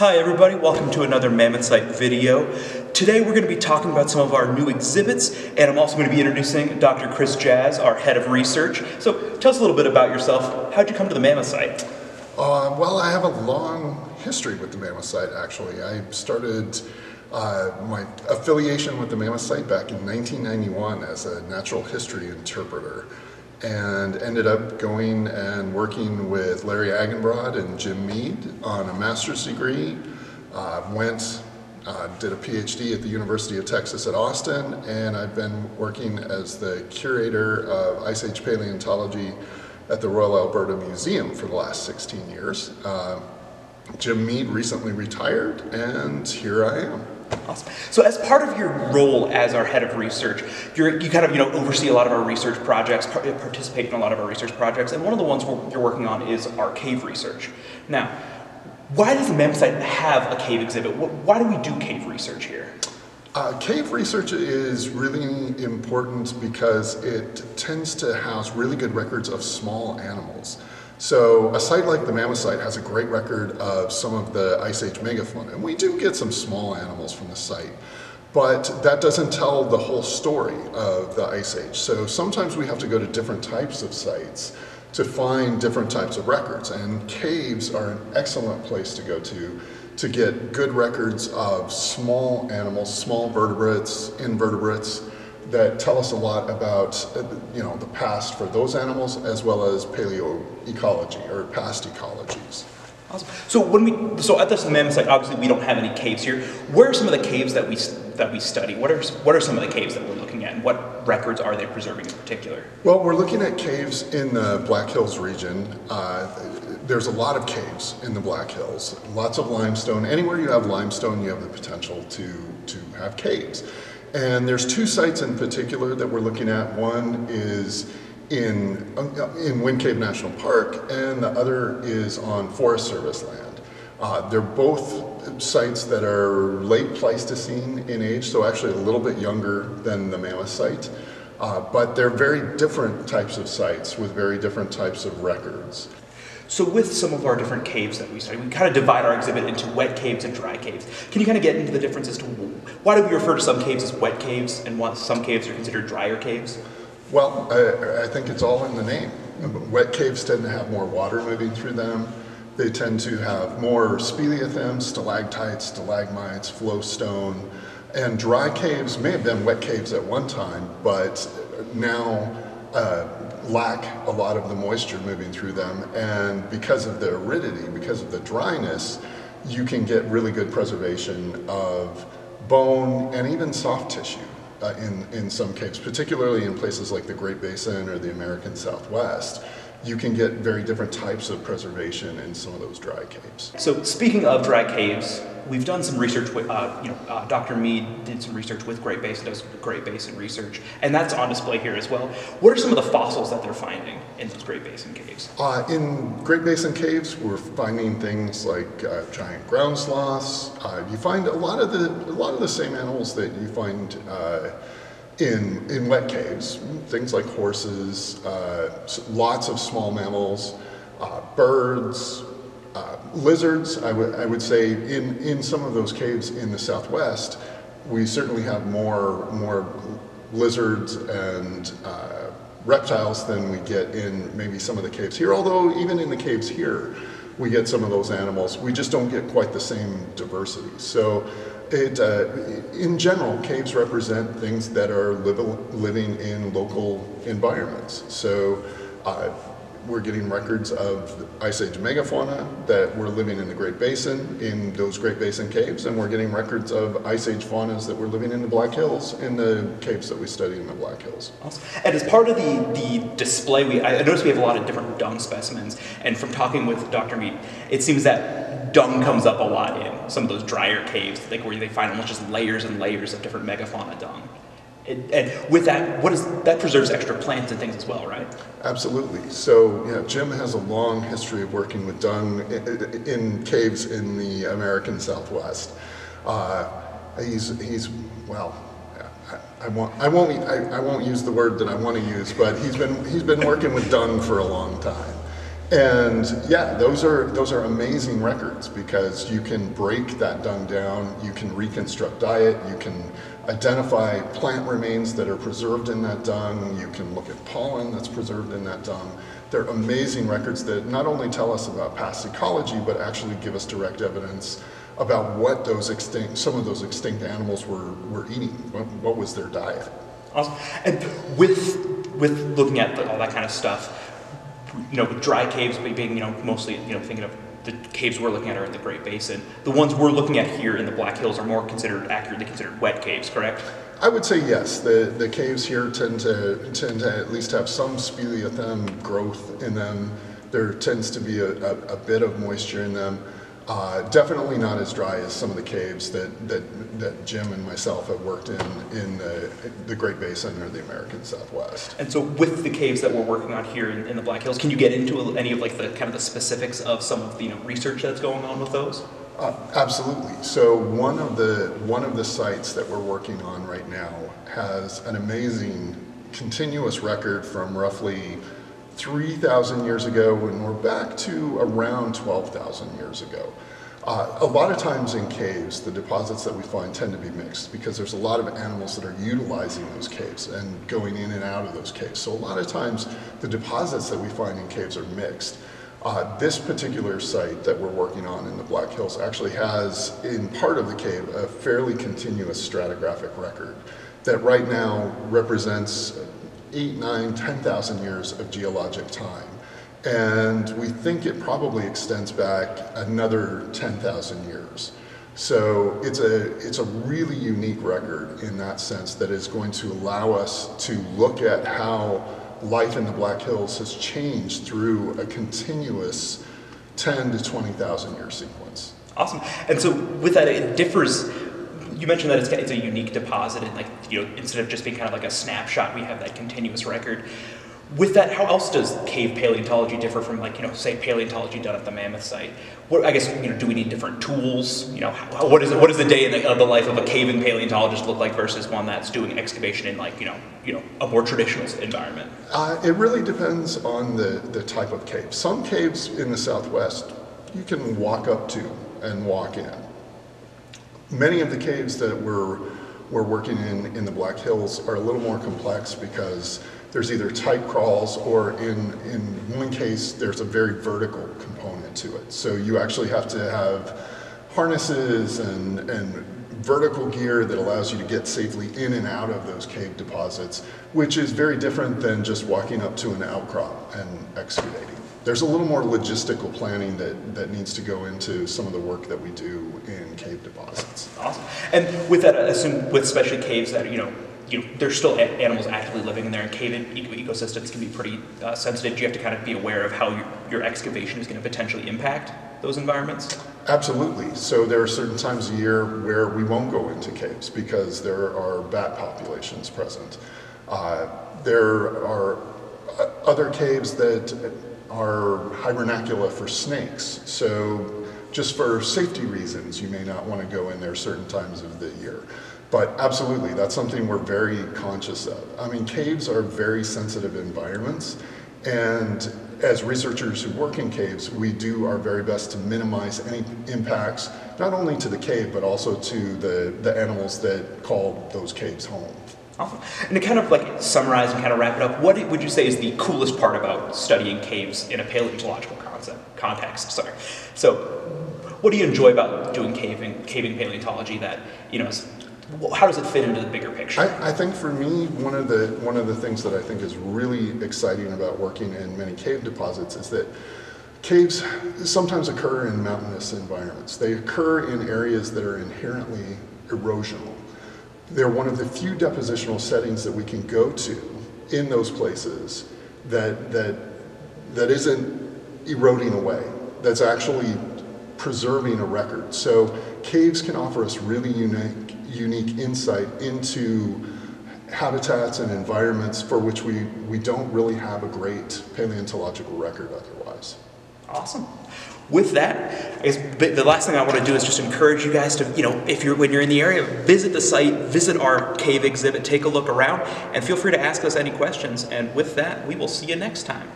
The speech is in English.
Hi everybody, welcome to another Mammoth Site video. Today we're going to be talking about some of our new exhibits and I'm also going to be introducing Dr. Chris Jass, our head of research. So tell us a little bit about yourself. How'd you come to the Mammoth Site? Uh, well, I have a long history with the Mammoth Site actually. I started uh, my affiliation with the Mammoth Site back in 1991 as a natural history interpreter and ended up going and working with Larry Agenbroad and Jim Mead on a master's degree. Uh, went, uh, did a PhD at the University of Texas at Austin, and I've been working as the curator of Ice Age paleontology at the Royal Alberta Museum for the last 16 years. Uh, Jim Mead recently retired, and here I am. Awesome. So as part of your role as our head of research, you kind of you know oversee a lot of our research projects, participate in a lot of our research projects, and one of the ones you're working on is our cave research. Now, why does the MEM Site have a cave exhibit? Why do we do cave research here? Uh, cave research is really important because it tends to house really good records of small animals. So a site like the Mammoth Site has a great record of some of the Ice Age megafauna, and we do get some small animals from the site, but that doesn't tell the whole story of the Ice Age. So sometimes we have to go to different types of sites to find different types of records, and caves are an excellent place to go to to get good records of small animals, small vertebrates, invertebrates, that tell us a lot about uh, you know the past for those animals as well as paleoecology or past ecologies. Awesome. So when we so at this mammoth site, obviously we don't have any caves here. Where are some of the caves that we that we study? What are what are some of the caves that we're looking at, and what records are they preserving in particular? Well, we're looking at caves in the Black Hills region. Uh, there's a lot of caves in the Black Hills. Lots of limestone. Anywhere you have limestone, you have the potential to to have caves. And there's two sites in particular that we're looking at. One is in, uh, in Wind Cave National Park, and the other is on Forest Service land. Uh, they're both sites that are late Pleistocene in age, so actually a little bit younger than the Mammoth site. Uh, but they're very different types of sites with very different types of records. So with some of our different caves that we study, we kind of divide our exhibit into wet caves and dry caves. Can you kind of get into the difference as to why do we refer to some caves as wet caves and why some caves are considered drier caves? Well, I, I think it's all in the name. Wet caves tend to have more water moving through them. They tend to have more speleothems, stalactites, stalagmites, flowstone, and dry caves may have been wet caves at one time, but now uh, lack a lot of the moisture moving through them. And because of the aridity, because of the dryness, you can get really good preservation of bone and even soft tissue uh, in, in some caves, particularly in places like the Great Basin or the American Southwest you can get very different types of preservation in some of those dry caves. So speaking of dry caves, we've done some research with, uh, you know, uh, Dr. Mead did some research with Great Basin, does Great Basin research, and that's on display here as well. What are some of the fossils that they're finding in those Great Basin caves? Uh, in Great Basin caves, we're finding things like uh, giant ground sloths. Uh, you find a lot of the a lot of the same animals that you find uh, in, in wet caves, things like horses, uh, lots of small mammals, uh, birds, uh, lizards, I, I would say in, in some of those caves in the southwest, we certainly have more, more lizards and uh, reptiles than we get in maybe some of the caves here, although even in the caves here, we get some of those animals. We just don't get quite the same diversity. So it, uh, in general, caves represent things that are living in local environments. So uh, we're getting records of Ice Age megafauna that were living in the Great Basin, in those Great Basin caves, and we're getting records of Ice Age faunas that were living in the Black Hills, in the caves that we studied in the Black Hills. Awesome. And as part of the, the display, we, I noticed we have a lot of different dung specimens, and from talking with Dr. Mead, it seems that dung comes up a lot in some of those drier caves, like where they find almost just layers and layers of different megafauna dung. And, and with that, what is that preserves extra plants and things as well, right? Absolutely. So, yeah, Jim has a long history of working with dung in, in caves in the American Southwest. Uh, he's he's well. I, I won't. I won't. I, I won't use the word that I want to use, but he's been he's been working with dung for a long time, And yeah, those are those are amazing records because you can break that dung down, you can reconstruct diet, you can identify plant remains that are preserved in that dung, you can look at pollen that's preserved in that dung. They're amazing records that not only tell us about past ecology, but actually give us direct evidence about what those extinct, some of those extinct animals were, were eating, what, what was their diet. Awesome. And with with looking at the, all that kind of stuff, you know, dry caves being, you know, mostly, you know, thinking of the caves we're looking at are in the Great Basin. The ones we're looking at here in the Black Hills are more considered accurately considered wet caves, correct? I would say yes. The the caves here tend to tend to at least have some speleothem growth in them. There tends to be a, a, a bit of moisture in them. Uh, definitely not as dry as some of the caves that, that, that Jim and myself have worked in in the, the Great Basin or the American Southwest. And so, with the caves that we're working on here in, in the Black Hills, can you get into any of like the kind of the specifics of some of the you know, research that's going on with those? Uh, absolutely. So one of the one of the sites that we're working on right now has an amazing continuous record from roughly 3,000 years ago and we're back to around 12,000 years ago. Uh, a lot of times in caves, the deposits that we find tend to be mixed because there's a lot of animals that are utilizing those caves and going in and out of those caves. So a lot of times the deposits that we find in caves are mixed. Uh, this particular site that we're working on in the Black Hills actually has, in part of the cave, a fairly continuous stratigraphic record that right now represents eight, nine, 10,000 years of geologic time. And we think it probably extends back another 10,000 years. So it's a, it's a really unique record in that sense that is going to allow us to look at how life in the Black Hills has changed through a continuous 10 to 20,000 year sequence. Awesome. And so with that, it differs you mentioned that it's, it's a unique deposit, and like you know, instead of just being kind of like a snapshot, we have that continuous record. With that, how else does cave paleontology differ from like you know, say paleontology done at the Mammoth site? What I guess you know, do we need different tools? You know, how, what is it, what does the day in the, the life of a caving paleontologist look like versus one that's doing excavation in like you know, you know, a more traditional environment? Uh, it really depends on the the type of cave. Some caves in the Southwest you can walk up to and walk in Many of the caves that we're, we're working in in the Black Hills are a little more complex because there's either tight crawls or in, in one case there's a very vertical component to it. So you actually have to have harnesses and, and vertical gear that allows you to get safely in and out of those cave deposits, which is very different than just walking up to an outcrop and excavating there's a little more logistical planning that, that needs to go into some of the work that we do in cave deposits. Awesome. And with that, I assume with especially caves that, you know, you know, there's still animals actively living in there, and cave ecosystems can be pretty uh, sensitive. Do you have to kind of be aware of how your, your excavation is going to potentially impact those environments? Absolutely. So there are certain times a year where we won't go into caves because there are bat populations present. Uh, there are uh, other caves that are hibernacula for snakes. So just for safety reasons, you may not want to go in there certain times of the year. But absolutely, that's something we're very conscious of. I mean, caves are very sensitive environments, and as researchers who work in caves, we do our very best to minimize any impacts, not only to the cave, but also to the, the animals that call those caves home. Awesome. And to kind of like summarize and kind of wrap it up, what would you say is the coolest part about studying caves in a paleontological concept, context? Sorry. So, what do you enjoy about doing caving, caving paleontology that you know? Is, how does it fit into the bigger picture? I, I, think for me, one of the one of the things that I think is really exciting about working in many cave deposits is that caves sometimes occur in mountainous environments. They occur in areas that are inherently erosional they're one of the few depositional settings that we can go to in those places that, that, that isn't eroding away, that's actually preserving a record. So caves can offer us really unique, unique insight into habitats and environments for which we, we don't really have a great paleontological record otherwise. Awesome with that, the last thing I want to do is just encourage you guys to, you know, if you're when you're in the area, visit the site, visit our cave exhibit, take a look around, and feel free to ask us any questions. And with that, we will see you next time.